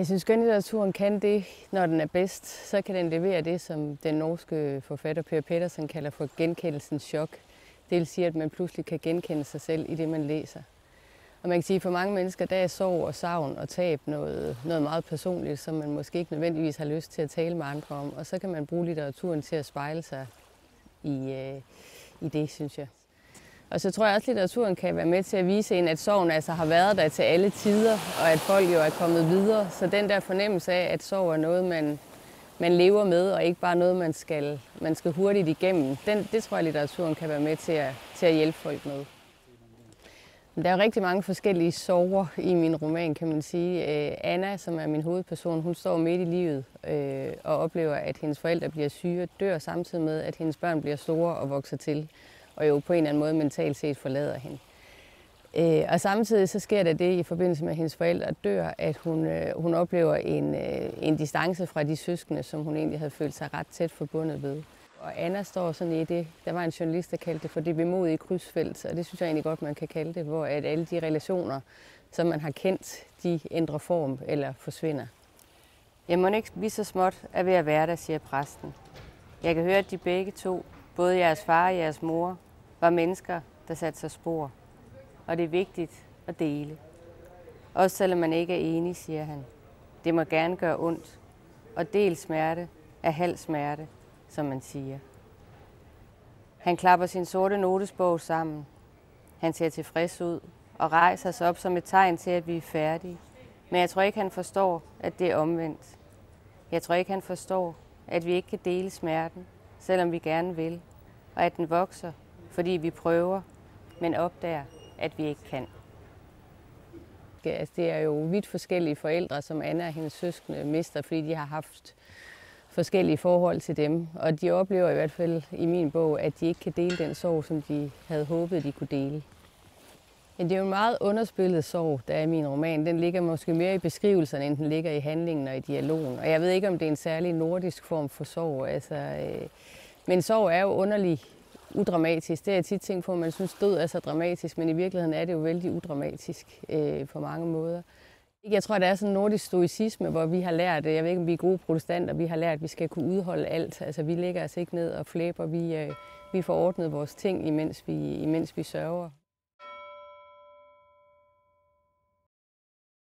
Jeg synes, skønlitteraturen kan det, når den er bedst. Så kan den levere det, som den norske forfatter Per Petersen kalder for genkendelsens chok. Det vil sige, at man pludselig kan genkende sig selv i det, man læser. Og man kan sige, at for mange mennesker, der er sorg og savn og tab noget, noget meget personligt, som man måske ikke nødvendigvis har lyst til at tale med andre om. Og så kan man bruge litteraturen til at spejle sig i, øh, i det, synes jeg. Og så tror jeg også, at litteraturen kan være med til at vise en, at sorgen altså har været der til alle tider, og at folk jo er kommet videre. Så den der fornemmelse af, at sorg er noget, man, man lever med, og ikke bare noget, man skal, man skal hurtigt igennem, den, det tror jeg, at litteraturen kan være med til at, til at hjælpe folk med. Der er rigtig mange forskellige sorger i min roman, kan man sige. Øh, Anna, som er min hovedperson, hun står midt i livet øh, og oplever, at hendes forældre bliver syge og dør samtidig med, at hendes børn bliver store og vokser til og jo på en eller anden måde mentalt set forlader hende. Øh, og samtidig så sker der det i forbindelse med, at hendes forældre dør, at hun, øh, hun oplever en, øh, en distance fra de søskende, som hun egentlig havde følt sig ret tæt forbundet ved. Og Anna står sådan i det, der var en journalist, der kaldte det for det vemodige krydsfelt, og det synes jeg egentlig godt, man kan kalde det, hvor at alle de relationer, som man har kendt, de ændrer form eller forsvinder. Jeg må ikke vi så småt er ved at være der, siger præsten. Jeg kan høre, at de begge to, både jeres far og jeres mor, var mennesker, der satte sig spor. Og det er vigtigt at dele. Også selvom man ikke er enig, siger han. Det må gerne gøre ondt. Og del smerte er halv smerte, som man siger. Han klapper sin sorte notesbog sammen. Han ser tilfreds ud og rejser sig op som et tegn til, at vi er færdige. Men jeg tror ikke, han forstår, at det er omvendt. Jeg tror ikke, han forstår, at vi ikke kan dele smerten, selvom vi gerne vil, og at den vokser fordi vi prøver, men opdager, at vi ikke kan. Altså, det er jo vidt forskellige forældre, som Anna og hendes søskende mister, fordi de har haft forskellige forhold til dem. Og de oplever i hvert fald i min bog, at de ikke kan dele den sorg, som de havde håbet, de kunne dele. Men det er jo en meget underspillet sorg, der er i min roman. Den ligger måske mere i beskrivelserne, end den ligger i handlingen og i dialogen. Og jeg ved ikke, om det er en særlig nordisk form for sorg. Altså, øh, men sorg er jo underlig udramatisk. Det er jeg tit tænkt på, at man synes, død er så dramatisk, men i virkeligheden er det jo vældig udramatisk øh, på mange måder. Jeg tror, der er sådan en nordisk stoicisme, hvor vi har lært, jeg ved ikke, om vi er gode protestanter, vi har lært, at vi skal kunne udholde alt. Altså, vi lægger os ikke ned og flæber, vi, øh, vi får ordnet vores ting, imens vi, imens vi sørger.